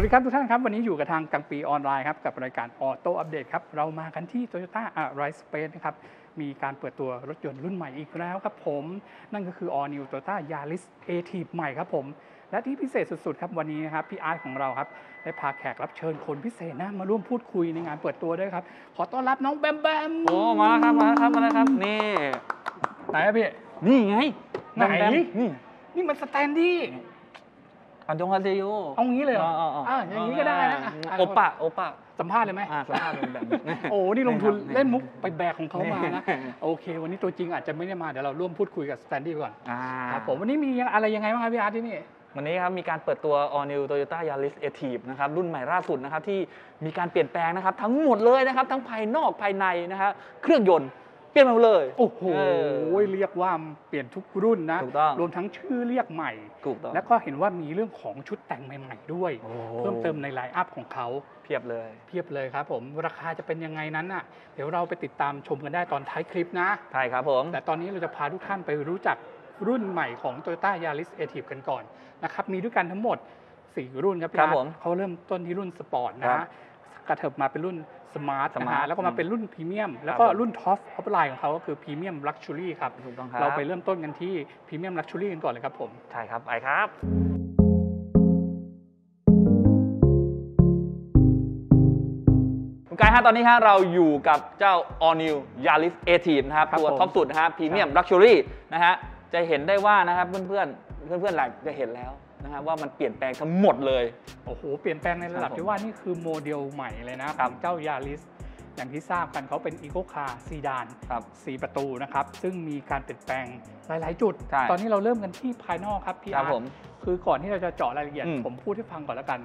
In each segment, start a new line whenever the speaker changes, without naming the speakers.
วัสดีครับทุกท่านครับ วันนี้อยู่กับทางกังปีออนไลน์ครับ กับรายการออโต้อัปเดตครับ เรามากันที่ Toyota a r i s p a c e นะครับ มีการเปิดตัวรถยนต์รุ่นใหม่อีกแล้วครับผม นั่นก็คือ All New Toyota Yaris a t i v ใหม่ครับผม และที่พิเศษสุดๆ ครับวันนี้นะครับ พี่อาร์ตของเราครับ ได้พาแขกรับเชิญคนพิเศษนะ มาร่วมพูดคุยในงานเปิดตัวด้วยครับ ขอต้อนรับน้องแบมแบม
โอ้มาแล้วครับมาแล้วครับมาแล้วครับนี่
ไหนอะพี่
นี่ไง
ไหน
แบมๆนี่
นี่มัน
standee 안녕하세요เอา
งี้เลยเหรอ
อ่า
อ่าอย่างนี้ก็ได้นะอะ
오빠 오빠
สัมภาษณ์เลยไหม
อ่าสัมภาษณ์เป็นแบบนี้
โอ้นี่ลงทุน
ครับ
เล่นมุกไปแบกของเขามานะ
นี่
โอเค วันนี้ตัวจริงอาจจะไม่ได้มาเดี๋ยวเราร่วมพูดคุยกับ standee ก่อน
อ่า
ครับผมวันนี้มีอะไรยังไงบ้างครับพี่อาร์ตที่นี่
วันนี้ครับมีการเปิดตัว All New Toyota Yaris a t i v นะครับรุ่นใหม่ล่าสุดนะครับที่มีการเปลี่ยนแปลงนะครับทั้งหมดเลยนะครับทั้งภายนอกภายในนะฮะเครื่องยนต์ เปลี่ยนมาหมดเลย
โอ้โห
เออ
เรียกว่าเปลี่ยนทุกรุ่นนะ
ถูกต้อง
รวมทั้งชื่อเรียกใหม่
ถูกต้อง
แล้วก็เห็นว่ามีเรื่องของชุดแต่งใหม่ ๆ ด้วย
โอ้
เพิ่มเติมใน line-up ของเขา
เพียบเลย
เพียบเลยครับผม ราคาจะเป็นยังไงนั้นน่ะ เดี๋ยวเราไปติดตามชมกันได้ตอนท้ายคลิปนะ
ใช่ครับผม
แต่ตอนนี้เราจะพาทุกท่านไปรู้จักรุ่นใหม่ของ Toyota Yaris a t i v กันก่อนนะครับ มีด้วยกันทั้งหมด 4 รุ่นครับพี่
ครับ
อาร์ต
ผม
เขาเริ่มต้นที่รุ่นสปอร์ตนะ
ครับ
ฮะกระเถิบมาเป็นรุ่น Smart นะ
Smart
ฮะแล้วก็มาเป็นรุ่นพรีเมียมแล้วก็ค
รับผม
รุ่น top of line ของเขาก็คือ Premium Luxury ครับ
ถูกต้องครับ
เราไปเริ่มต้นกันที่ Premium Luxury กันก่อนเลยครับผม
ใช่ครับไปครับคุณกายฮะตอนนี้ฮะเราอยู่กับเจ้า All New Yaris a t i v นะครับ
ครับ
ตัว
ผม
top สุดนะครับ Premium Luxury นะฮะจะเห็นได้ว่านะครับเพื่อนๆเพื่อนๆหลายจะเห็นแล้ว นะฮะว่ามันเปลี่ยนแปลงทั้งหมดเลย
โอ้โห เปลี่ยนแปลงในระดับ
ครับผม
ที่ว่านี่คือโมเดลใหม่เลยนะข
ครั
อบงเจ้ายาริสอย่างที่ทราบกันเขาเป็นอีโคคาร์ซีดาน
ครับ
สี่ประตูนะครับ ซึ่งมีการเปลี่ยนแปลงหลาย ๆ จุด
ใช่
ตอนนี้เราเริ่มกันที่ภายนอกครับพี่
ครั
อา
บ
ร์ต
ผม
คือก่อนที่เราจะเจาะรายละเอียด
อืม
ผมพูดให้ฟังก่อนแล้วกัน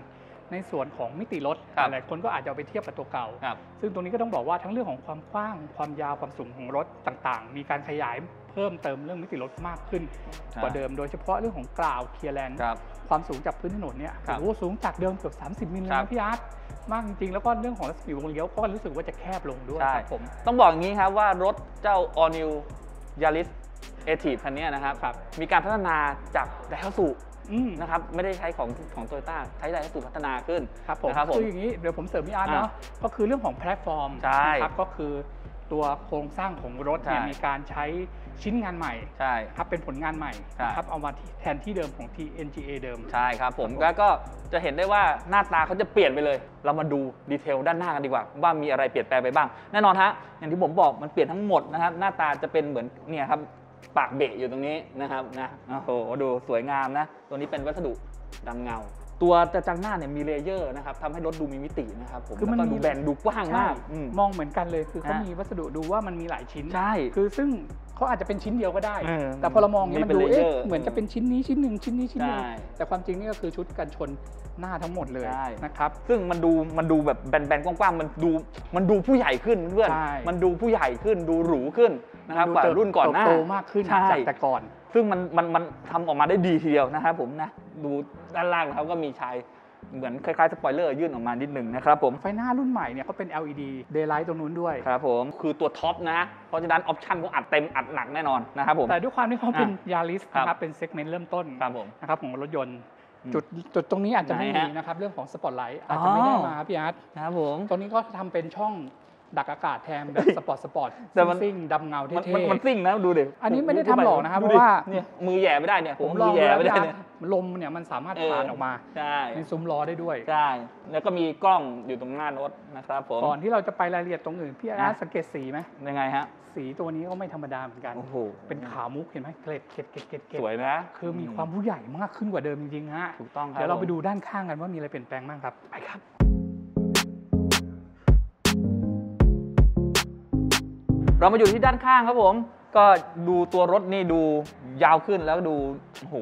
ในส่วนของมิติรถ
ครับ
หลายคนก็อาจจะเอาไปเทียบกับตัวเก่า
ครับ
ซึ่งตรงนี้ก็ต้องบอกว่าทั้งเรื่องของความกว้าง ความยาว ความสูงของรถต่าง ๆ มีการขยาย เพิ่มเติมเรื่องมิติรถมากขึ้น
ครับ
กว่าเดิม โดยเฉพาะเรื่องของ ground clearance ครั
บ
ความสูงจากพื้นถนนเนี่ย
ครับ
โอ้โหสูงจากเดิมเกือบ30มิลเลยนะครั
บ
พี่อาร์ตมากจริงๆ แล้วก็เรื่องของรัศมีวงเลี้ยวก็รู้สึกว่าจะแคบลงด้วย
ใช่
ครับผม
ต้องบอกอย่างนี้ครับว่ารถเจ้า All New Yaris a t i v คันเนี้ยนะครับ
ครับ
มีการพัฒนาจาก Daihatsu
อืม
นะครับไม่ได้ใช้ของของโตโยต้าใช้ Daihatsu พัฒนาขึ้น
ครับผม
นะครับผม
คืออย่างนี้เดี๋ยวผมเสริมพี่อาร์ต
อะ
เนาะก็คือเรื่องของแพลตฟอร์ม
ใช่
นะครับก็คือตัวโครงสร้างของรถเนี่ย
ใช่
มีการใช้ ชิ้นงานใหม่
ใช่
ครับเป็นผลงานใหม่
ใช่
นะครับเอามาแทนที่เดิมของ TNGA เดิม
ใช่ครับผม
ครับผม
แล้วก็จะเห็นได้ว่าหน้าตาเขาจะเปลี่ยนไปเลย เรามาดู detail ด้านหน้ากันดีกว่า ว่ามีอะไรเปลี่ยนแปลงไปบ้าง แน่นอนฮะอย่างที่ผมบอกมันเปลี่ยนทั้งหมดนะครับหน้าตาจะเป็นเหมือนเนี่ยครับปากเบะอยู่ตรงนี้นะครับนะโอ้โหดูสวยงามนะ ตัวนี้เป็นวัสดุดำเงา ตัวกระจังหน้าเนี่ยมี layer นะครับทำให้รถดูมีมิตินะครับผม
คือมัน
แล้วก็
มี
ดูแบนดูกว้างมาก
ใช่
อืม
มองเหมือนกันเลยคือเขา
ฮะ
มีวัสดุดูว่ามันมีหลายชิ้น
ใช่
คือซึ่งเขาอาจจะเป็นชิ้นเดียวก็ได้
เออ
แต่พอเรามองเนี่ย
มี
มัน
เป็น
ดู
เล
เอ๊ะ
เห
มือนจะเป็นชิ้นนี้ชิ้นหนึ่งชิ้นนี้ชิ้นหนึ่ง
ใช่
แต่ความจริงนี่ก็คือชุดกันชนหน้าทั้งหมดเลย
ใช่
นะครับ
ซึ่งมันดูมันดูแบบแบนๆกว้างๆมันดูมันดูผู้ใหญ่ขึ้นเพื่อน
ใช่
มันดูผู้ใหญ่ขึ้นดูหรูขึ้นนะครับกว่ารุ่นก่อนหน้า
โตมากขึ้น
ใช่
จากแต่ก่อน
ซึ่งมันมันมันทำออกมาได้ดีทีเดียวนะครับผมนะดูด้านล่างนะครับก็มีชายเหมือนคล้ายๆสปอยเลอร์ยื่นออกมานิดหนึ่งนะครับผม
ไฟหน้ารุ่นใหม่เนี่ยเขาเป็น LED daylight ตรงนู้นด้วย
ครับผมคือตัว top นะ เพราะฉะนั้น option ก็อัดเต็มอัดหนักแน่นอนนะครับผม
แต่ด้วยความที่เขาเป็น
อะ
ยาริส
ครับ
นะครับเป็น segment เริ่มต้น
ครับผม
นะครับของรถยนต์
อืม
จุดจุดตรงนี้อาจจะไม่
ไหน
มี
ฮะ
นะครับ เรื่องของสปอตไลท์อาจจะไม่ได้มาครับพี่อาร์ต
ครับผม
ตรงนี้ก็ทำเป็นช่อง ดักอากาศแทนแบบ sport sport
แต่มัน
ซิ่งๆดำเงา
มัน
เท่
มันมันซิ่งนะดูดิ
อันนี้ไม่ได้ทำหรอกนะครับ
ดูดิ
เพราะว่า
เนี่ยมือแหย่ไม่ได้เนี่ย
ๆ
ผ
ผมม
มื
ลอง
อ
ดู
แหย่
แล้ว
ไม่
พี่
ได้
อาร์ต
เนี่ย
ลมเนี่ยมันสามารถ
เออ
ผ่านออกมา
ใช่
ในซุ้มล้อได้ด้วย
ใช่แล้วก็มีกล้องอยู่ตรงหน้ารถนะครับผม
ก่อนที่เราจะไปรายละเอียดตรงอื่นพี่อาร์ต
นะ
สังเกตสีไหม
ยังไงฮะ
สีตัวนี้ก็ไม่ธรรมดาเหมือนกัน
โอ้โห
เป็นขาวมุกเห็นไหมเกล็ดเกล็ดเกล็ดเกล็ดเกล็ด
สวยนะ
คือมีความผู้ใหญ่มากขึ้นกว่าเดิมจริงๆฮะ
ถูกต้องครับ
เดี๋ยวเราไป
ผม
ดูด้านข้างกันว่ามีอะไรเปลี่ยนแปลงบ้างครับ
ไปครับ เรามาอยู่ที่ด้านข้างครับผม ก็ดูตัวรถนี่ดูยาวขึ้นแล้วดูโอ้โห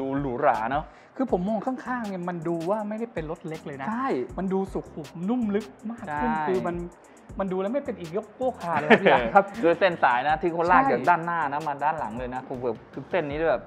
ดูหรูหราเนาะ
คือผมมองข้างๆเนี่ยมันดูว่าไม่ได้เป็นรถเล็กเลยนะ
ใช่
มันดูสุขุมนุ่มลึกมากขึ้น
ใช่
คือมันมันดูแล้วไม่เป็น eco car เลยครับพี่อาร์ตครับ
ด้วยเส้นสายนะที่เขาลาก
ใช่
จากด้านหน้านะมาด้านหลังเลยนะคือแบบคือเส้นนี้แบบ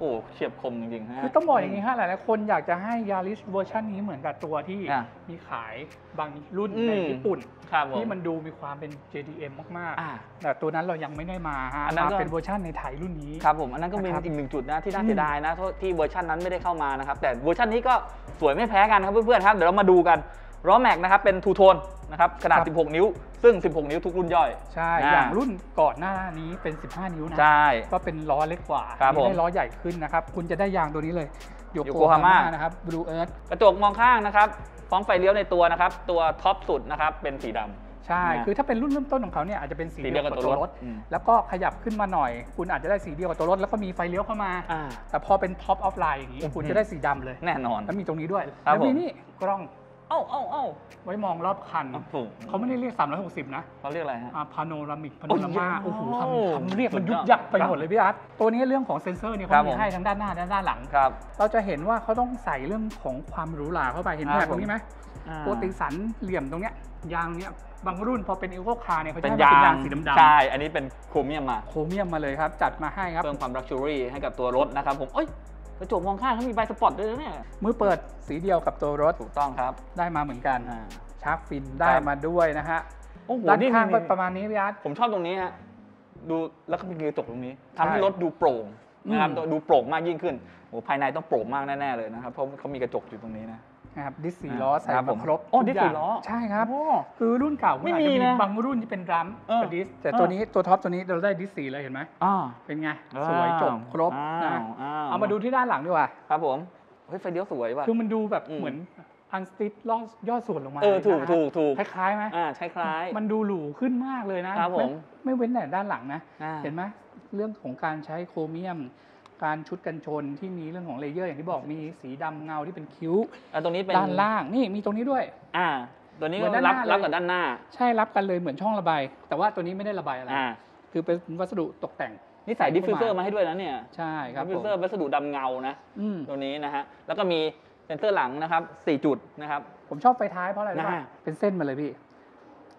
โอ้เฉียบคมจริงๆฮะ
คือต้องบอกอย่างนี้ฮะหลายๆคนอยากจะให้ยาริสเวอร์ชันนี้เหมือนกับตัวที่
อะ
มีขายบางรุ่น
อืม
ในญี่ปุ่น
ครับผม
ที่มันดูมีความเป็น JDM มาก
อ่า
ๆ แต่ตัวนั้นเรายังไม่ได้มาฮะ
อันนั้น
มา
ก็
เป็นเวอร์ชันในไทยรุ่นนี้
ครับผมอันนั้นก็เป็น
นะครับ
อีกหนึ่งจุดนะที่น่า
อืม
เสียดายนะที่เวอร์ชันนั้นไม่ได้เข้ามานะครับแต่เวอร์ชันนี้ก็สวยไม่แพ้กันครับเพื่อนๆครับเดี๋ยวเรามาดูกัน ล้อแม็กนะครับเป็น two-tone นะครับขนาด 16 นิ้ว ซึ่ง 16 นิ้วทุกรุ่นย่อย
ใช่
อ่า
อย่างรุ่นก่อนหน้านี้เป็น 15 นิ้วนะ
ใช่
ก็เป็นล้อเล็กกว่า
ครับผม
ได้ล้อใหญ่ขึ้นนะครับ คุณจะได้ยางตัวนี้เลยโยโก
Yokohama
ฮาม่านะครับ BluEarth
กระจกมองข้างนะครับพร้อมไฟเลี้ยวในตัวนะครับ ตัว top สุดนะครับเป็นสีดำ
ใช่
นะ
คือถ้าเป็นรุ่นเริ่มต้นของเขาเนี่ยอาจจะเป็นสี
สีเดี
เดี
ย
ยวว
กั
กั
บบตัว
ตัว
ร
ร
ถ
ถ
อืม
แล้วก็ขยับขึ้นมาหน่อย คุณอาจจะได้สีเดียวกับตัวรถ แล้วก็มีไฟเลี้ยวเข้ามา
อ่า
แต่พอเป็น top of line อย่างนี้
อืม
คุณจะได้สีดำเลย
แน่นอน
แล้วมีตรงนี้ด้วย
ครับ
แล้วมี
ผม
นี่กล้อง
เอ้าเอ้าเอ้า
ไว้มองรอบคัน
เอ้าถูก
เขาไม่ได้เรียก 360 นะ
เขาเรียกอะไรฮะ
panoramic panorama โอ้โน
ย
รามาโอ้โหคำคำเรียกมัน
สุ
ยุ
ด
บ
ยอด
ยักไปหมดเลยพี่อาร์ตตัวนี้เรื่องของเซนเซอร์เนี่ย
ครั
เขา
บผม
มีให้ทั้งด้านหน้าและด้านหลัง
ครับ
เราจะเห็นว่าเขาต้องใส่เรื่องของความหรูหราเข้าไปเห็น
ครับ
แถบตรงนี้ไหม
อ่า
ปกติสันเหลี่ยมตรงเนี้ยยางเนี้ยบางรุ่นพอเป็นอีโคคาร์เนี่ยเขาจะ
เป็น
ให้เป็นยา
ง
ยางสีดำ
ใช่ อันนี้เป็นโครเมียมมา
ๆโครเมียมมาเลยครับ จัดมาให้ครับ
เพิ่มความ luxury ให้กับตัวรถนะครับผมเอ้ย กระจกมองข้างเขามี blind spot ด้วยนะเนี่ย
มือเปิดสีเดียวกับตัวรถ
ถูกต้องครับ
ได้มาเหมือนกัน
อ่า
shark fin ได้มาด้วยนะฮะ
โอ้โห
ด้าน
นี่
ข้างก็
มี
ประมาณนี้พี่อาร์ต
ผมชอบตรงนี้ฮะดูแล้วก็มีกระจกตรงนี้ทำให้
ใช่
รถดูโปร่งนะครับ
อืม
ดูโปร่งมากยิ่งขึ้นโอ้ภายในต้องโปร่งมากแน่ๆเลยนะครับเพราะเขามีกระจกอยู่ตรงนี้นะ
นะครับดิสสี่
อ่า
ล้อใส่
ครับ
มา
ผม
ครบ
โอ้
ทุก
ดิส
ย่าง
สี่ล้อ
ใช่ครับ
โอ้
คือรุ่นเก่า
ไม่
อาจ
มี
จะมี
นะ
บางรุ่นที่เป็นรัม
เออ
กับดิสแต่
เออ
ตัวนี้ตัวท็อปตัวนี้เราได้ดิสสี่เลยเห็นไหม
อ่า
เป็นไง สวยจบครบ
อ้า
นะ
วอ้าว
เอามาดูที่ด้านหลังดีกว่า
ครับผมเฮ้ยไฟเลี้ยวสวยว่ะ
คือมันดูแบบ
อืม
เหมือนอันสติทลอดยอดส่วนลงมา
เออถูก
นะฮะ
ถูกถูก
คล้ายๆไหม
อ่าใช่คล้าย
มันดูหรูขึ้นมากเลยนะครับ
ผม
ไไม่เว้นแต่ด้านหลังนะ
อ่า
เห็นไหมเรื่องของการใช้โครเมียม การชุดกันชนที่มีเรื่องของ layer อย่างที่บอกมีสีดำเงาที่เป็นคิ้ว
อะตรงนี้เป็น
ด้านล่างนี่มีตรงนี้ด้วย
อ่า ตัวนี้ก็รับ
เหมือนด้านหน้าเลย
รับกับด้านหน้า
ใช่รับกันเลยเหมือนช่องระบายแต่ว่าตัวนี้ไม่ได้ระบายอะไร
อ่า
คือเป็นวัสดุตกแต่ง
นี่ใส่ diffuser มาให้ด้วยนะเนี่ย
ใช่ครับ
ดิฟฟิ
ผ
ว
ม
เซอร์วัสดุดำเงานะ
อืม
ตัวนี้นะฮะ แล้วก็มีเซ็นเซอร์หลังนะครับ 4 จุดนะครับ
ผมชอบไฟท้ายเพราะอะไรรู้ป่ะ
อ่า
เป็นเส้นมาเลยพี่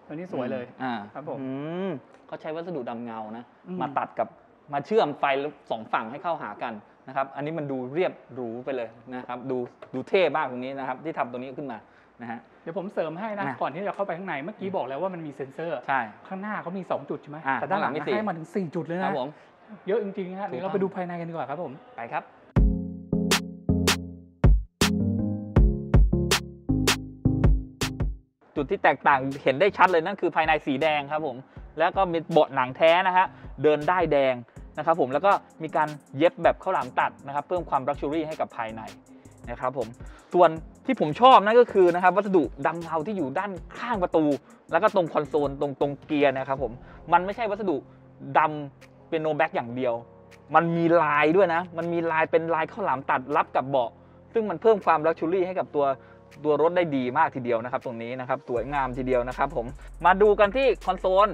ตัวนี้สวยเลย
อ่า
ครับผม
อืมเขาใช้วัสดุดำเงานะ
อืม
มาตัดกับ มาเชื่อมไฟสองฝั่งให้เข้าหากันนะครับ อันนี้มันดูเรียบหรูไปเลยนะครับ ดูดูเท่มากตรงนี้นะครับ ที่ทำตรงนี้ขึ้นมานะฮะ
เดี๋ยวผมเสริมให้นะ
นะ
ก่อนที่จะเข้าไปข้างในเมื่อกี้บอกแล้วว่ามันมีเซ็นเซอร์
ใช่
ข้างหน้าเขามี 2 จุดใช่ไหม
อ่า
แต่ด้านหลัง
ข้างหลังมีสี่
ให้มาถึง 4 จุดเลย
ครั
นะ
บผม
เยอะจริงๆฮะ
ถูก
เดี๋ยวเรา
ต้อง
ไปดูภายในกันดีกว่าครับผม
ไปครับจุดที่แตกต่างเห็นได้ชัดเลยนั่นคือภายในสีแดงครับผม แล้วก็มีเบาะหนังแท้นะฮะ เดินด้ายแดง นะครับผมแล้วก็มีการเย็บแบบข้าวหลามตัดนะครับเพิ่มความ luxury ให้กับภายในนะครับผมส่วนที่ผมชอบนั่นก็คือนะครับวัสดุดำเงาที่อยู่ด้านข้างประตู แล้วก็ตรงคอนโซลตรงตรงเกียร์นะครับผมมันไม่ใช่วัสดุดำ piano black อย่างเดียว มันมีลายด้วยนะ มันมีลายเป็นลายข้าวหลามตัดรับกับเบาะ ซึ่งมันเพิ่มความ luxury ให้กับตัวตัวรถได้ดีมากทีเดียวนะครับ ตรงนี้นะครับสวยงามทีเดียวนะครับผมมาดูกันที่คอนโซล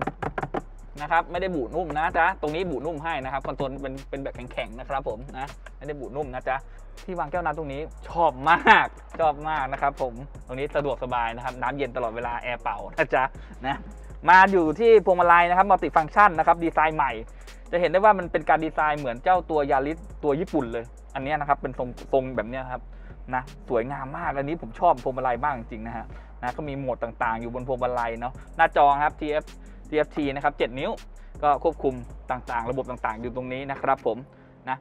นะครับไม่ได้บุนุ่มนะจ๊ะตรงนี้บุนุ่มให้นะครับคอนโซลเป็นเป็นแบบแข็งๆนะครับผมนะไม่ได้บุนุ่มนะจ๊ะที่วางแก้วน้ำตรงนี้ชอบมากชอบมากนะครับผมตรงนี้สะดวกสบายนะครับน้ำเย็นตลอดเวลาแอร์เป่านะจ๊ะนะมาอยู่ที่พวงมาลัยนะครับมัลติฟัง c t ชันนะครับดีไซน์ใหม่ จะเห็นได้ว่ามันเป็นการดีไซน์เหมือนเจ้าตัวยาริสตัวญี่ปุ่นเลย อันนี้นะครับเป็นทรงทรงแบบนี้ครับนะสวยงามมากอันนี้ผมชอบพวงมาลัยมากจริงๆนะฮะนะก็มีโหมดต่างๆ อยู่บนพวงมาลัยเนาะหน้าจอครับ TF TFT นะครับ 7 นิ้ว ก็ควบคุมต่างๆ ระบบต่างๆ อยู่ตรงนี้นะครับผมนะ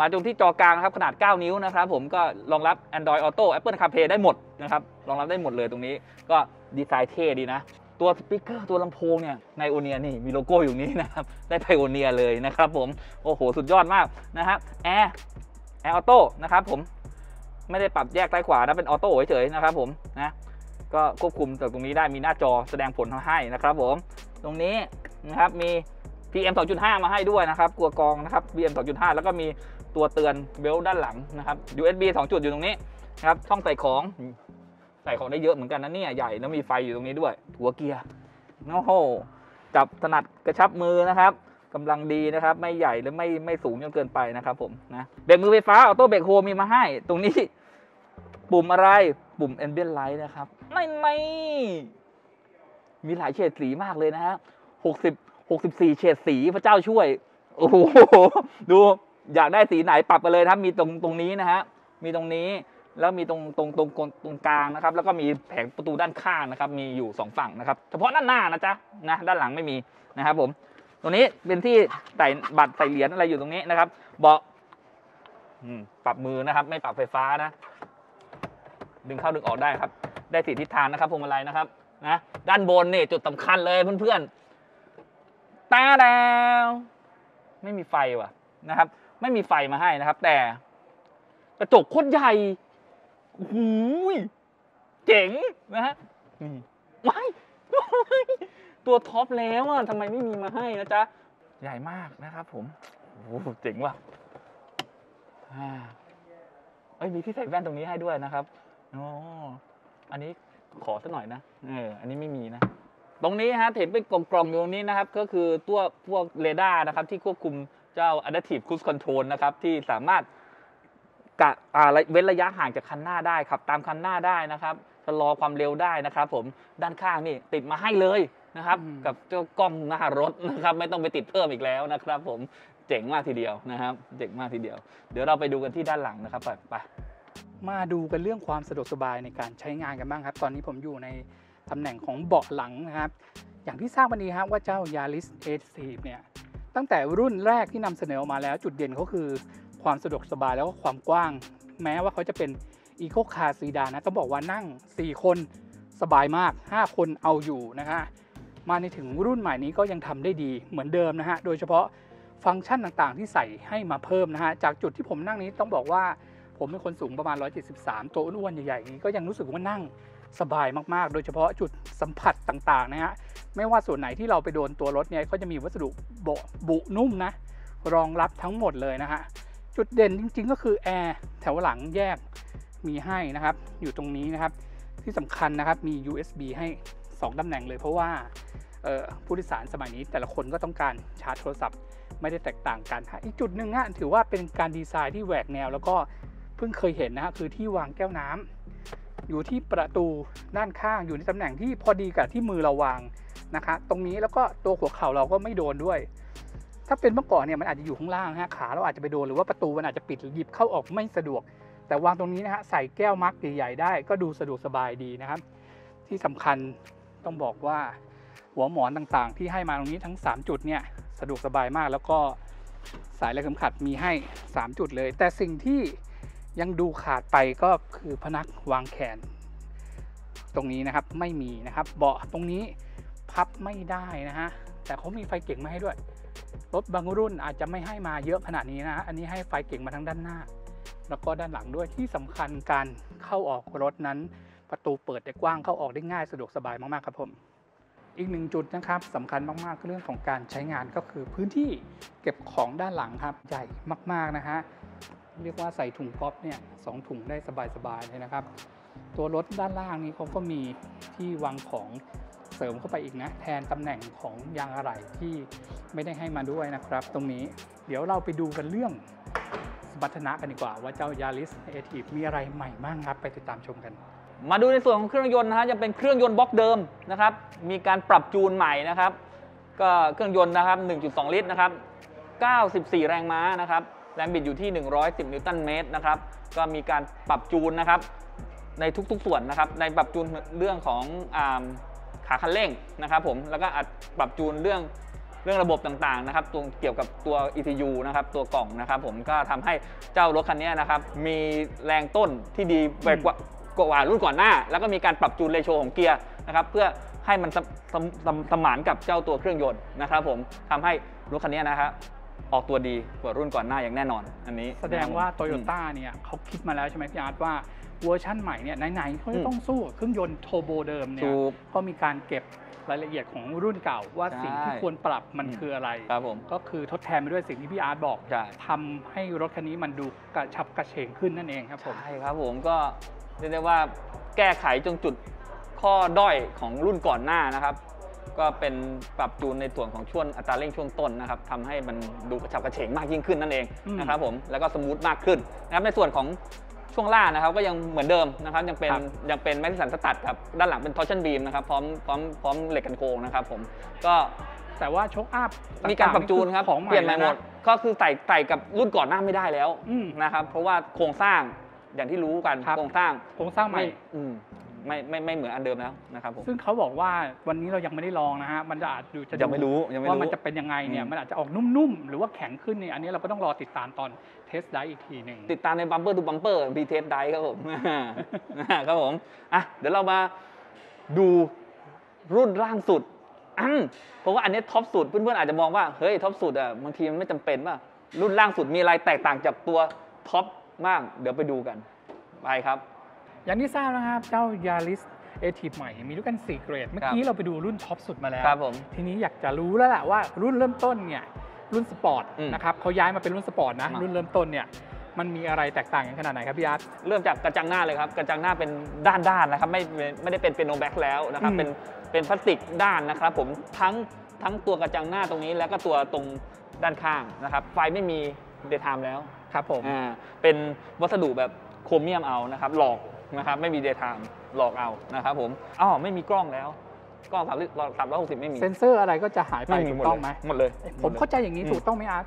มาตรงที่จอกลางนะครับขนาด 9 นิ้วนะครับผมก็รองรับ Android Auto Apple CarPlay ได้หมดนะครับรองรับได้หมดเลยตรงนี้ก็ดีไซน์เท่ดีนะ ตัว speaker ตัวลำโพงเนี่ยในโอเนียนี่มีโลโก้อยู่นี้นะครับ ได้ Pioneer เลยนะครับผม โอ้โห สุดยอดมากนะครับแอร์แอร์ auto นะครับผมไม่ได้ปรับแยกซ้ายขวานะเป็น auto เฉยๆนะครับผมนะก็ควบคุมจากตรงนี้ได้มีหน้าจอแสดงผลให้นะครับผม ตรงนี้นะครับมี PM 2.5 มาให้ด้วยนะครับตัวกรองนะครับ PM 2.5 แล้วก็มีตัวเตือน belt ด้านหลังนะครับ USB 2 จุดอยู่ตรงนี้นะครับช่องใส่ของใส่ของได้เยอะเหมือนกันนะเนี่ยใหญ่แล้วมีไฟอยู่ตรงนี้ด้วย หัวเกียร์โอ้โหจับถนัดกระชับมือนะครับกำลังดีนะครับ ไม่ใหญ่และไม่ไม่สูงจนเกินไปนะครับ ผมนะเบรกมือไฟฟ้าออโต้เบรกโฮมีมาให้ ตรงนี้ ปุ่มอะไรปุ่ม ambient light นะครับไม่ไม่ มีหลายเฉดสีมากเลยนะฮะหกสิบหกสิบสี่เฉดสีพระเจ้าช่วย โอ้โห ดูอยากได้สีไหนปรับไปเลยครับ มีตรงตรงนี้นะฮะ มีตรงนี้ แล้วมีตรงตรงตรงตรงกลางนะครับ แล้วก็มีแผงประตูด้านข้างนะครับ มีอยู่สองฝั่งนะครับ เฉพาะด้านหน้านะจ๊ะ นะ ด้านหลังไม่มีนะครับผม ตรงนี้เป็นที่ใส่บัตรใส่เหรียญอะไรอยู่ตรงนี้นะครับ เบาะปรับมือนะครับ ไม่ปรับไฟฟ้านะ ดึงเข้าดึงออกได้ครับ ได้สีทิศทางนะครับพวงมาลัยนะครับ นะด้านบนนี่จุดสำคัญเลยเพื่อนๆตาดาวไม่มีไฟว่ะนะครับ ไม่มีไฟมาให้นะครับ แต่ กระจกโคตรใหญ่โอ้โหยเจ๋งนะฮะนี่ว้ายว้ายตัวท็อปแล้วอะทำไมไม่มีมาให้นะจ๊ะ ใหญ่มากนะครับผมโอ้โหเจ๋งว่ะเอ้ยมีที่ใส่แว่นตรงนี้ให้ด้วยนะครับอ๋ออันนี้ ขอสักหน่อยนะเอออันนี้ไม่มีนะ ตรงนี้ฮะเห็นเป็นกล่องๆอยู่ตรงนี้นะครับ ก็คือตัวพวกเรดาร์นะครับ ที่ควบคุมเจ้า Adaptive Cruise Control นะครับ ที่สามารถกะอ่าระเว้นระยะห่างจากคันหน้าได้ครับ ตามคันหน้าได้นะครับชะลอความเร็วได้นะครับ ผมด้านข้างนี่ติดมาให้เลยนะครับ
อืม
กับเจ้ากล้องหน้ารถนะครับ ไม่ต้องไปติดเพิ่มอีกแล้วนะครับ ผมเจ๋งมากทีเดียวนะครับ เจ๋งมากทีเดียว เดี๋ยวเราไปดูกันที่ด้านหลังนะครับไปไป
มาดูกันเรื่องความสะดวกสบายในการใช้งานกันบ้างครับ ตอนนี้ผมอยู่ในตำแหน่งของเบาะหลังนะครับ อย่างที่ทราบวันนี้ครับว่าเจ้า Yaris A4 เนี่ยตั้งแต่รุ่นแรกที่นำเสนอออกมาแล้ว จุดเด่นเขาคือความสะดวกสบายแล้วก็ความกว้าง แม้ว่าเขาจะเป็น Eco Car Sedan นะต้องบอกว่านั่ง 4 คนสบายมาก 5 คนเอาอยู่นะฮะมาในถึงรุ่นใหม่นี้ก็ยังทำได้ดีเหมือนเดิมนะฮะโดยเฉพาะฟังก์ชันต่างๆ ที่ใส่ให้มาเพิ่มนะฮะจากจุดที่ผมนั่งนี้ต้องบอกว่า ผมเป็นคนสูงประมาณ 173 ตัวอ้วนๆใหญ่ๆอย่างนี้ก็ยังรู้สึกว่านั่งสบายมากๆ โดยเฉพาะจุดสัมผัสต่างๆนะฮะไม่ว่าส่วนไหนที่เราไปโดนตัวรถเนี่ยก็จะมีวัสดุบบุนุ่มนะรองรับทั้งหมดเลยนะฮะจุดเด่นจริง ๆ ก็คือแอร์แถวหลังแยกมีให้นะครับ อยู่ตรงนี้นะครับ ที่สำคัญนะครับมี USB ให้ 2ตำแหน่งเลยเพราะว่าผู้โดยสารสมัยนี้แต่ละคนก็ต้องการชาร์จโทรศัพท์ไม่ได้แตกต่างกันอีกจุดหนึ่งฮะถือว่าเป็นการดีไซน์ที่แหวกแนว แล้วก็ เพิ่งเคยเห็นนะฮะคือที่วางแก้วน้ำอยู่ที่ประตูด้านข้างอยู่ในตำแหน่งที่พอดีกับที่มือเราวางนะคะตรงนี้แล้วก็ตัวหัวเข่าเราก็ไม่โดนด้วย ถ้าเป็นเมื่อก่อนเนี่ยมันอาจจะอยู่ข้างล่างฮะขาเราอาจจะไปโดนหรือว่าประตูมันอาจจะปิดหรือหยิบเข้าออกไม่สะดวก แต่วางตรงนี้นะฮะใส่แก้วมักใหญ่ๆได้ ก็ดูสะดวกสบายดีนะครับ ที่สำคัญต้องบอกว่าหัวหมอนต่างๆ ที่ให้มาตรงนี้ทั้ง 3 จุดเนี่ยสะดวกสบายมากแล้วก็สายและเข็มขัดมีให้ 3 จุดเลย แต่สิ่งที่ ยังดูขาดไปก็คือพนักวางแขน ตรงนี้นะครับไม่มีนะครับ เบาะตรงนี้พับไม่ได้นะฮะแต่เขามีไฟเก่งมาให้ด้วยรถบางรุ่นอาจจะไม่ให้มาเยอะขนาดนี้นะฮะอันนี้ให้ไฟเก่งมาทั้งด้านหน้า แล้วก็ด้านหลังด้วยที่สำคัญการเข้าออกรถนั้น ประตูเปิดได้กว้างเข้าออกได้ง่ายสะดวกสบายมากๆครับผมอีกหนึ่งจุดนะครับสำคัญมากๆเรื่องของการใช้งานก็คือพื้นที่เก็บของด้านหลังครับใหญ่มากๆนะฮะ เรียกว่าใส่ถุงกอล์ฟเนี่ยสองถุงได้สบายๆเลยนะครับ ตัวรถด้านล่างนี้เขาก็มีที่วางของเสริมเข้าไปอีกนะ แทนตำแหน่งของยางอะไหล่ที่ไม่ได้ให้มาด้วยนะครับ ตรงนี้เดี๋ยวเราไปดูกันเรื่องสมรรถนะกันดีกว่า ว่าเจ้า Yaris Ativ มีอะไรใหม่บ้างครับ ไปติดตามชมกัน
มาดูในส่วนของเครื่องยนต์นะฮะยังเป็นเครื่องยนต์บล็อกเดิมนะครับ มีการปรับจูนใหม่นะครับ ก็เครื่องยนต์นะครับ 1.2 ลิตรนะครับ 94 แรงม้านะครับ แรงบิดอยู่ที่ 110 นิวตันเมตรนะครับ ก็มีการปรับจูนนะครับในทุกๆส่วนนะครับ ในปรับจูนเรื่องของอาขาคันเร่งนะครับผม แล้วก็อาจปรับจูนเรื่องเรื่องระบบต่างๆนะครับตัวเกี่ยวกับตัว ECU นะครับตัวกล่องนะครับผมก็ทำให้เจ้ารถคันนี้นะครับมีแรงต้นที่ดีไปกว่ากว่ารุ่นก่อนหน้า แล้วก็มีการปรับจูน ratio ของเกียร์นะครับเพื่อให้มันสมสมสมสมานกับเจ้าตัวเครื่องยนต์นะครับผมทำให้รถคันนี้นะครับ ออกตัวดีกว่ารุ่นก่อนหน้าอย่างแน่นอน อันนี้
แสดงว่า
อืม
โตโยต้าเนี่ยเขาคิดมาแล้วใช่ไหมพี่อาร์ตว่าเวอร์ชั่นใหม่เนี่ยไหนๆเขาจะต้องอืมสู้กับเครื่องยนต์โทโบเดิมเนี่ย
ถูก
ก็มีการเก็บรายละเอียดของรุ่นเก่าว่า
ใช่
สิ่งที่ควรปรับมัน
อืม
คืออะไร
ครับผม
ก็คือทดแทนไปด้วยสิ่งที่พี่อาร์ตบอก
ใช่
ทำให้รถคันนี้มันดูกระชับกระเฉงขึ้นนั่นเองครับผม
ใช่ครับผมก็เรียกได้ว่าแก้ไขจงจุดข้อด้อยของรุ่นก่อนหน้านะครับ ก็เป็นปรับจูนในส่วนของช่วงอัตราเร่งช่วงต้นนะครับทำให้มันดูกระฉับกระเฉงมากยิ่งขึ้นนั่นเอง
อืม
นะครับผมแล้วก็ smooth มากขึ้นนะครับในส่วนของช่วงล่างนะครับก็ยังเหมือนเดิมนะครับยังเป็น
ครับ
ยังเป็น MacPherson strut กับด้านหลังเป็น torsion beam นะครับพร้อมพร้อมพร้อมเหล็กกันโคลงนะครับผมก็
แต่ว่าโช้คอัพ
มีการปรับจูนครับ
ของใหม่
เปลี่ยนใหม่หมด
แวะ
ก็คือใส่ใส่กับรุ่นก่อนหน้าไม่ได้แล้ว
อืม
นะครับเพราะว่าโครงสร้างอย่างที่รู้กัน
ครับ
โครงสร้าง
โครงสร้างใหม่
ไม่อืมไม่ไม่ไม่เหมือนอันเดิมแล้วนะครับผม
ซึ่งเขาบอกว่าวันนี้เรายังไม่ได้ลองนะฮะ มันจะอาจดูจะดู
ยังไม่รู้ยังไม่รู้
ว่ามันจะเป็นยังไงเนี่ย
อืม
มันอาจจะออกนุ่มๆ หรือว่าแข็งขึ้นเนี่ย อันนี้เราก็ต้องรอติดตามตอน test ได้อีกทีหนึ่ง
ติดตามใน Bumper to Bumper พี test drive ครับผมครับผม อะ เดี๋ยวเรามาดูรุ่นล่างสุดอันเพราะว่าอันนี้ท็อปสุดเพื่อนๆอาจจะมองว่า เฮ้ยท็อปสุดอะบางทีมันไม่จำเป็นป่ะรุ่นล่างสุดมีอะไรแตกต่างจากตัวท็อปมาก เดี๋ยวไปดูกัน ไปครับ
อย่างที่ทราบนะครับ เจ้า Yaris ATIV ใหม่มีด้วยกัน 4 เกรด เมื่อกี้เราไปดูรุ่นท็อปสุดมาแล้ว
ครับผม
ทีนี้อยากจะรู้แล้วแหละว่ารุ่นเริ่มต้นเนี่ยรุ่นสปอร์ต
อืม
นะครับเขาย้ายมาเป็นรุ่นสปอร์ตนะ
มา
รุ่นเริ่มต้นเนี่ยมันมีอะไรแตกต่างกันขนาดไหนครับพี่อาร์ต
เริ่มจากกระจังหน้าเลยครับ กระจังหน้าเป็นด้านๆนะครับไม่ไม่ไม่ได้เป็น piano black แล้วนะครับ
อืม
เป็นเป็นพลาสติกด้านนะครับ ผมทั้งทั้งตัวกระจังหน้าตรงนี้ แล้วก็ตัวตรงด้านข้างนะครับ ไฟไม่มี daytime แล้ว
ครับผม
อ่าเป็นวัสดุแบบโครเมียมเอานะครับหลอก นะครับไม่มี daytime หลอกเอานะครับผมอ๋อไม่มีกล้องแล้วกล้องสามสามร้อยหกสิบไม่มี
เซนเซอร์อะไรก็จะหายไป
ไม่มีหมดเลยถูก
ต้องไหม
หมดเลย
ผมเข้าใจอย่างนี้
อืม
ถูกต้องไหมอาร์ต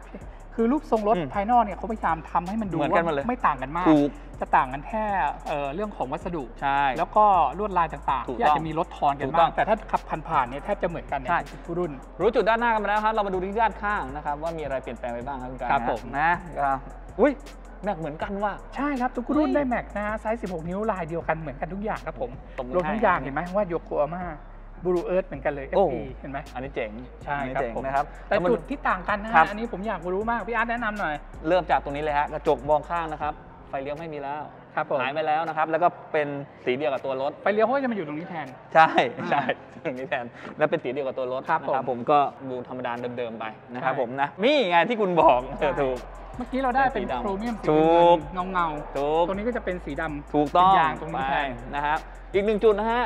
คือรูปทรงรถ
อืม
ภายนอกเนี่ยเขาพยายามทำให้มันดู
เหมือนกันหมด
ว่า
เลย
ไม่ต่างกันมาก
ถูก
จะต่างกันแค่เอ่อเรื่องของวัสดุ
ใช่
แล้วก็ลวดลายต่างๆถู
ก
ต้อง
ที่อา
จจะมีลดทอนกันบ้าง
ถูกต้อง
แต่ถ้าขับผ่านๆเนี่ยแทบจะเหมือนกันเนี่ย
ใช่
ทุกรุ่น
รู้จุดด้านหน้ากันมาแล้วครับเรามาดูที่ด้านข้างนะครับว่ามีอะไรเปลี่ยนแปลงไปบ้างครับคุณกาย
ครับ
นะ
ผม
นะก็อุ้ย แม็กเหมือนกันว่า
ใช่ครับ ทุกรุ่น
เฮ้ย
ได้แม็กนะฮะไซส์ 16 นิ้วลายเดียวกันเหมือนกันทุกอย่างครับผม
ตบมือ
รวมทั้ง
ให้
ยางเห็นไหมว่า Yokohama BluEarth เหมือนกันเลย
โอ้
FE เห็นไหม
อันนี้เจ๋ง
ใช่
อันนี้
ครับ
เจ๋ง
ผม
นะครับ
แต่
ล้วมา
จุดที่ต่างกันนะ
ครั
ฮะ
บ
อันนี้ผมอยากรู้มากพี่อาร์ตแนะนำหน่อย
เริ่มจากตรงนี้เลยฮะกระจกมองข้างนะครับไฟเลี้ยวไม่มีแล้ว
ครับผม
หายไปแล้วนะครับ แล้วก็เป็นสีเดียวกับตัวรถ
ไฟเลี้ยวเขาก็จะมาอยู่ตรงนี้แทน
ใช่
อ่า
ใช่ตรงนี้แทนแล้วเป็นสีเดียวกับตัวรถ
ครับ
นะ
ผม
ผมก็ดูธรรมดาเดิมๆไปนะครับ
ใช่
ผมนะนี่ไงที่คุณบอกเออถูก
เมื่อกี้เราได้เป็น
เป็นสีดำ
โครเมียมสี
ถูก
เงาเงา
ถูก
ๆตรงนี้ก็จะเป็นสีดำ
ถูกต้อง
เป็นยางตรงนี้แทน
ไปนะครับอีกหนึ่งจุดนะฮะ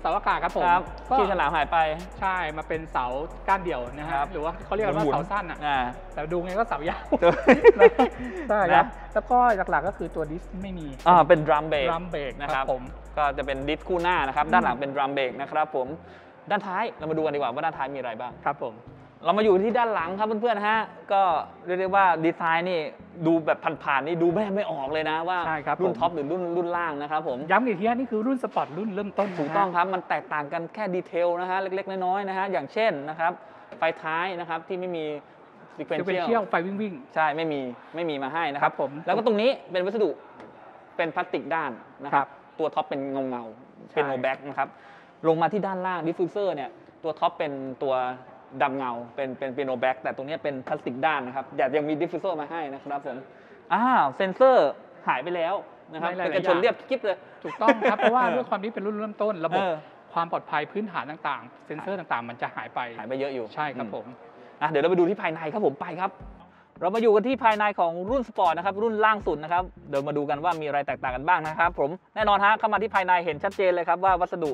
เสาอากาศครับผม
ครับ
ก็
ที่ฉลามหายไป
ใช่มาเป็นเสาก้านเดี่ยวนะฮะ
ครับ
หรือว่าเขาเรียกกันว่า
หมุน
เสาสั้นอะ
อ่า
แต่ดูไงก็เสายาว
ตัว
ใช่ครับ
นะ
แล้วก็หลักๆก็คือตัว disc ไม่มี
อ่าเป็น
drum brake drum brake
นะ
นะ
ค
ค
รับ
ผม
ก็จะเป็น disc คู่หน้านะครับ
อืม
ด้านหลังเป็น drum brake นะครับผมด้านท้ายเรามาดูกันดีกว่าว่าด้านท้ายมีอะไรบ้าง
ครับผม
เรามาอยู่ที่ด้านหลังครับเพื่อนๆฮะ ก็เรียกได้ว่าดีไซน์นี่ดูแบบผ่านๆนี่ดูแทบไม่ออกเลยนะว่า
ใช่ครับ
รุ่น
ผม
ท็อปหรือรุ่นรุ่นล่างนะครับผม
ย้ำอีกทีนะนี่คือรุ่นสปอร์ตรุ่นเริ่มต้นนะฮะ
ถูกต้องครับ มันแตกต่างกันแค่ detail นะฮะ เล็ก ๆ น้อยๆนะฮะ อย่างเช่นนะครับ ไฟท้ายนะครับที่ไม่มี
จะเป็นเที่ยว
sequential
ไฟวิ่งวิ่ง
ใช่ ไม่มีไม่มีมาให้นะครับ
ครับผม
แล้วก็ตรงนี้เป็นวัสดุเป็นพลาสติกด้านนะครับ
ครั
บตัวท็อปเป็นเงาเงาๆเป็น
ใช่
piano black นะครับ ลงมาที่ด้านล่าง diffuser เนี่ยตัวท็อปเป็นตัว ดำเงาเป็นเป็น piano black แต่ตรงนี้เป็นพลาสติกด้านนะครับแต่ยังมี diffuser มาให้นะครับผมอ้าวเซนเซอร์หายไปแล้วนะครับ
ในหลายๆ
เป็นกระชน
อย่าง
เรียบกิ๊บเลย
ถูกต้องครับ เพราะว่าด้วยความที่เป็นรุ่นเริ่มต้นระบบ
เออ
ความปลอดภัยพื้นฐานต่างๆ เซ็นเซอร์ต่างๆ มันจะหายไป
หายไปเยอะอยู่
ใช่ครับ
อืม
ผม
อะเดี๋ยวเราไปดูที่ภายในครับผมไปครับ เรามาอยู่กันที่ภายในของรุ่นสปอร์ตนะครับรุ่นล่างสุดนะครับเดี๋ยวมาดูกันว่ามีอะไรแตกต่างกันบ้างนะครับ ผมแน่นอนฮะเข้ามาที่ภายในเห็นชัดเจนเลยครับว่าวัสดุ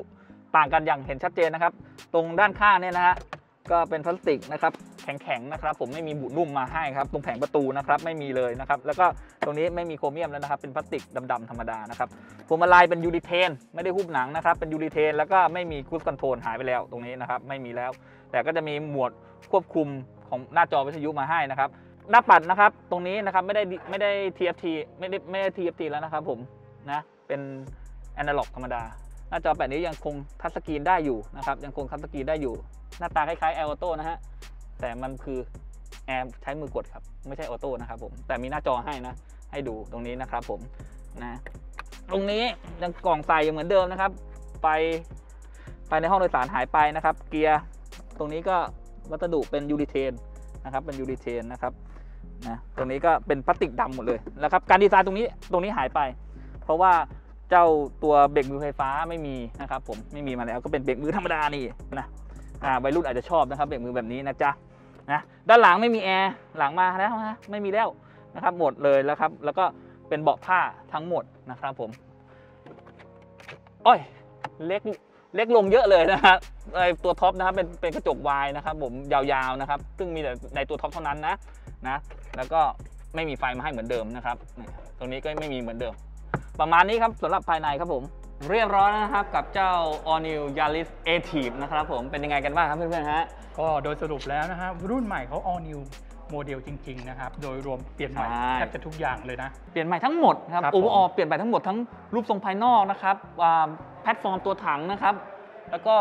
ต่างกันอย่างเห็นชัดเจนนะครับ ตรงด้านข้างเนี่ยนะฮะ ก็เป็นพลาสติกนะครับแข็งๆนะครับ ผมไม่มีบุนุ่มมาให้ครับ ตรงแผงประตูนะครับไม่มีเลยนะครับ แล้วก็ตรงนี้ไม่มีโครเมียมแล้วนะครับ เป็นพลาสติกดำๆธรรมดานะครับพวงมาลัยเป็นยูริเทน ไม่ได้หุ้มหนังนะครับ เป็นยูริเทน แล้วก็ไม่มีครู i คอนโทรลหายไปแล้วตรงนี้นะครับ ไม่มีแล้ว แต่ก็จะมีหมวดควบคุมของหน้าจอวิทยุมาให้นะครับ หน้าปัดนะครับ ตรงนี้นะครับไม่ได้ไม่ได้ TFT ไม่ได้ไม่ได้ TFT แล้วนะครับ ผมนะเป็นแอนะล็อกธรรมดา หน้าจอแบบนี้ยังคงทัชสกรีนได้อยู่นะครับยังคงทัชสกรีนได้อยู่ หน้าตาคล้ายๆ Air Auto นะฮะแต่มันคือแอร์ใช้มือกดครับไม่ใช่ออโต้นะครับผมแต่มีหน้าจอให้นะ ให้ดูตรงนี้นะครับผมนะตรงนี้ยังกล่องใส่ยังเหมือนเดิมนะครับ ไปไปในห้องโดยสารหายไปนะครับ เกียร์ตรงนี้ก็วัสดุเป็นยูริเทนนะครับเป็นยูริเทนนะครับนะตรงนี้ก็เป็นพลาสติกดำหมดเลยแล้วครับการดีไซน์ตรงนี้ตรงนี้หายไป เพราะว่า เจ้าตัวเบรกมือไฟฟ้าไม่มีนะครับผมไม่มีมาแล้วก็เป็นเบรกมือธรรมดานี่นะอ่าวัยรุ่นอาจจะชอบนะครับเบรกมือแบบนี้นะจ๊ะนะด้านหลังไม่มีแอร์หลังมาแล้วนะไม่มีแล้วนะครับหมดเลยแล้วครับ แล้วก็เป็นเบาะผ้าทั้งหมดนะครับผมโอ้ยเล็กเล็กลงเยอะเลยนะฮะไอตัวท็อปนะครับเป็นเป็นกระจกวายนะครับ ผมยาวๆนะครับ ซึ่งมีแต่ในตัวท็อปเท่านั้นนะนะ แล้วก็ไม่มีไฟมาให้เหมือนเดิมนะครับ ตรงนี้ก็ไม่มีเหมือนเดิม ประมาณนี้ครับสำหรับภายในครับผม เรียบร้อยแล้วนะครับกับเจ้า All New Yaris a t i v e นะครับผมเป็นยังไงกันบ้างครับเพื่อนๆฮะ
ก็โดยสรุปแล้วนะฮะรุ่นใหม่เขา all new โมเดลจริงๆนะครับ โดยรวมเปลี่ยนใหม่
ใช่
แทบจะทุกอย่างเลยนะ
เปลี่ยนใหม่ทั้งหมดครับ
ครับ
overall เปลี่ยนใหม่ทั้งหมดทั้งรูปทรงภายนอกนะครับอ่าแพลตฟอร์มตัวถังนะครับ แล้วก็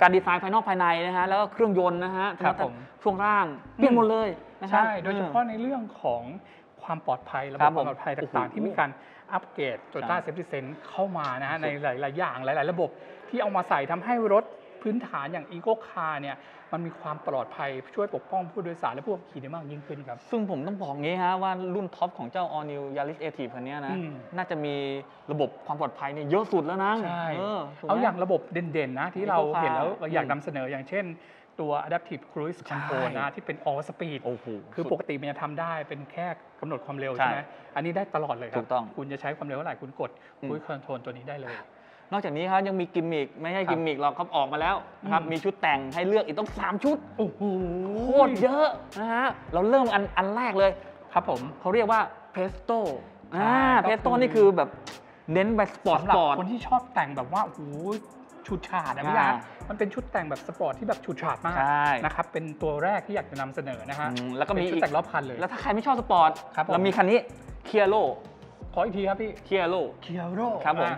การดีไซน์ภายนอกภายในนะฮะแล้วก็เครื่องยนต์นะฮะ
ครับผม
ช่วงล่างเปลี่ยนหมดเลยนะครับ
ใช่ โดยเฉพาะในเรื่องของ ความปลอดภัย ระบ
ครับบ
ความปลอดภัยต่าง
โอ้โห
ๆที่มีการอัปเกรด Toyota
ใช่
Safety Sense เข้ามานะฮะในหลาย ๆ อย่างหลาย ๆ ระบบที่เอามาใส่ทำให้รถพื้นฐานอย่าง Eco Car เนี่ยมันมีความปลอดภัยช่วยปกป้องผู้โดยสารและผู้ขับขี่ได้มากยิ่งขึ้นครับ
ซึ่งผมต้องบอกงี้ฮะว่ารุ่นท็อปของเจ้า All New Yaris a t i v คันเนี้ยนะ
อืมน่
น่าจะมีระบบความปลอดภัยเนี่ยเยอะสุดแล้วนะ
ใช่
เออถูกไหม
เอาอย่างระบบเด่น ๆ นะ ที่เรา
Eco Car
เห็นแล้วอยาก
อืม
นำเสนออย่างเช่น ตัว Adaptive Cruise Control
ใช่
นะที่เป็น All Speed
โอ้โห
คือ
สุด
ปกติมันจะทำได้เป็นแค่กำหนดความเร็ว
ใช่
ใช่ไหมอันนี้ได้ตลอดเลยครั
ถูกต้อง
คุณจะใช้ความเร็วเท่าไหร่คุณกด
อืม
Cruise Control ตัวนี้ได้เลย
นอกจากนี้ครับยังมีกิมมิกไม่ใช่
ครับ
กิมมิกหรอกครับออกมาแล้วนะครับ
อืม
มีชุดแต่งให้เลือกอีกต้อง 3 ชุด
โอ้โห
โคตรเยอะนะฮะเราเริ่มอันอันแรกเลย
ครับผม
เขาเรียกว่าเพสโต้
ใช่
อ่า
ก็
เพ
คือ
สโต้นี่คือแบบเน้นไปสปอร์ต
ส
ป
อร์ต
สำหรับ
คนที่ชอบแต่งแบบว่าโอ้โห ฉูดฉาดนะพี่
อ่า
ยามันเป็นชุดแต่งแบบสปอร์ตที่แบบฉูดฉาดมาก
ใช่
นะครับเป็นตัวแรกที่อยากจะนำเสนอนะฮะ
อืมแล้วก็มี
เป็นชุด
อีก
แต่งรอบคันเลย
แล้วถ้าใครไม่ชอบสปอร์ต
ครับผม
เรามีคันนี้เคียโ o
ขออีกทีครับพี่
เคียโ o
เคียโร
ครับผม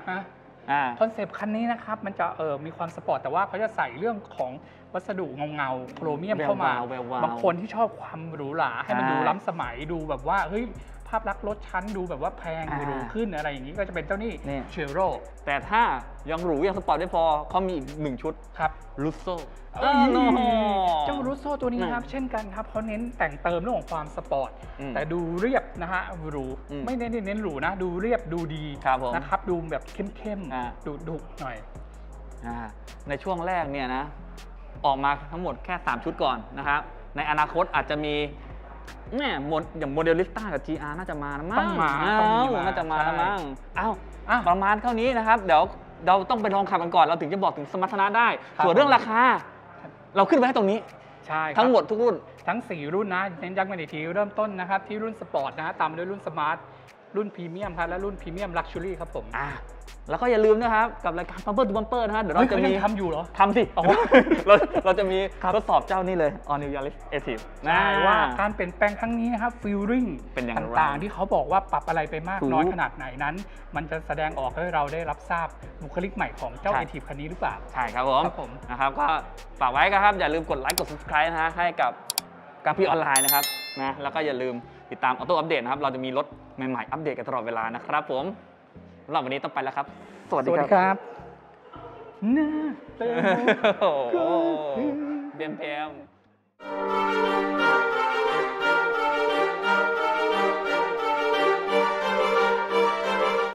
อ่า
คอนเซปต์คันนี้นะครับ มันจะเออมีความสปอร์ต แต่ว่าเขาจะใส่เรื่องของวัสดุเงาเงาๆโครเมียมเข้ามา
แวววาว
บางคนที่ชอบความหรูหราให้มัน
ใช่
ดูล้ำสมัยดูแบบว่าเฮ้ยภาพลักษณ์รถฉันดูแบบว่าแพง
อ่า
หรูขึ้นอะไรอย่างนี้ก็จะเป็นเจ้านี่
นี่
Chiaro
แต่ถ้ายังหรูยังสปอร์ตไม่พอเขามีอีกหนึ่งชุด
ครับ
Lusso
เอ้ยเจ้า Lusso ตัวนี้นะครับ
อืม
เช่นกันครับเขาเน้นแต่งเติมเรื่องของความสปอร์ต
อืม
แต่ดูเรียบนะฮะหรู
อืม
ไม่ได้เน้นหรูนะ ดูเรียบดูดี
ครับผม
นะครับ ดูแบบเข้ม
อ่า
ๆดุดุหน่อย
อ่าในช่วงแรกเนี่ยนะ ออกมาทั้งหมดแค่ 3 ชุดก่อนนะครับ ในอนาคตอาจจะมี แม่โมดอย่าง Modellista กับ GR น่าจะมานะมั้ง
ต้องมาต้องมีมา
น่าจะมานะ
ใช่
มั้งอ้าว
อะ
ประมาณเท่านี้นะครับ เดี๋ยวเราต้องไปลองขับกันก่อนเราถึงจะบอกถึงสมรรถนะได้
ครับ
ส่วนเรื่องราคาเราขึ้นไว้ให้ตรงนี้
ใช่ครับ
ทั้งหมดทุกรุ่น
ทั้ง 4 รุ่นนะเน้นย้ำกันอีกทีเริ่มต้นนะครับ ที่รุ่นสปอร์ตนะฮะตามมาด้วยรุ่นสมาร์ท รุ่นพรีเมียมครับและรุ่นพรีเมียมลักชัวรี่ครับผม
อ่า แล้วก็อย่าลืมนะครับ กับรายการ Bumper to Bumper นะฮะเดี๋ยว
เราจะมีเฮ้
เรา
ย
จะ
เขายังทำอยู่เหรอ
ทำสิ
อ๋อ
เราเราจะมี
ครับ
ทดสอบเจ้านี่เลย All New Yaris Active
ใช่ว่าการเปลี่ยนแปลงครั้งนี้นะครับฟิลลิ่ง
เป็นอย่างไร
ต่างๆ ที่เขาบอกว่าปรับอะไรไปมาก
ถูก
น้อยขนาดไหนนั้น มันจะแสดงออกให้เราได้รับทราบบุคลิกใหม่ของเจ้า
ใช่
ไอทีคันนี้หรือเปล่า
ใช่ครับผม
ครับผม
นะครับก็ฝากไว้ครับ อย่าลืมกดไลค์กด subscribe นะฮะให้กับการพี่ออนไลน์นะครับนะแล้วก็อย่าลืมติดตามออโต้อัปเดตนะครับเราจะมีรถใหม่ๆอัปเดตกันตลอดเวลานะครับผม สำหรับวันนี้ต้องไปแล้วครับ สวัส
ส
ดี
วัส
ค
ดี
รับ
ครับน่าเต้น
โอ้โหเบียมเพียม